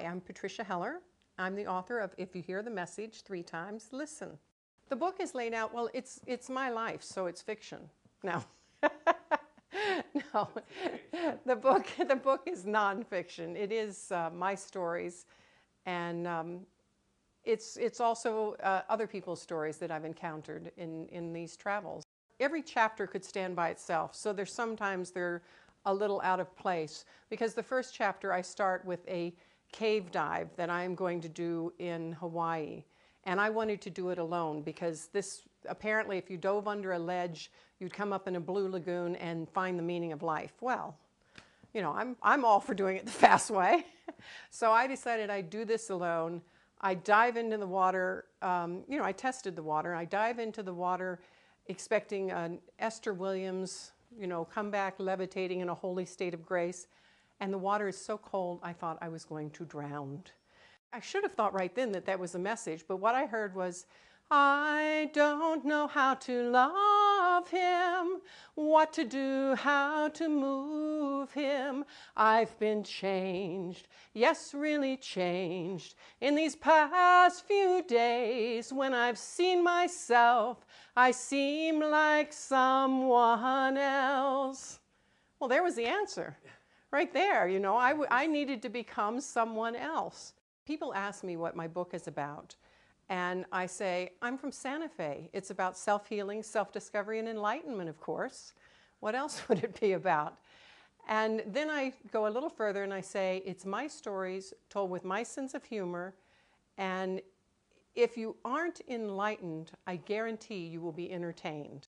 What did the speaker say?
Hi, I'm Patricia Heller. I'm the author of If You Hear the Message Three Times, Listen. The book is laid out, well, it's, it's my life, so it's fiction. No. no. The book, the book is nonfiction. It is uh, my stories, and um, it's, it's also uh, other people's stories that I've encountered in, in these travels. Every chapter could stand by itself, so there's sometimes they're a little out of place because the first chapter I start with a cave dive that I'm going to do in Hawaii. And I wanted to do it alone because this apparently, if you dove under a ledge, you'd come up in a blue lagoon and find the meaning of life. Well, you know, I'm, I'm all for doing it the fast way. so I decided I'd do this alone. I dive into the water, um, you know, I tested the water. I dive into the water expecting an Esther Williams, you know, come back levitating in a holy state of grace. And the water is so cold, I thought I was going to drown. I should have thought right then that that was a message, but what I heard was, I don't know how to love him, what to do, how to move him. I've been changed, yes, really changed in these past few days. When I've seen myself, I seem like someone else. Well, there was the answer right there. You know, I, I needed to become someone else. People ask me what my book is about. And I say, I'm from Santa Fe. It's about self healing, self discovery, and enlightenment, of course. What else would it be about? And then I go a little further and I say, it's my stories told with my sense of humor. And if you aren't enlightened, I guarantee you will be entertained.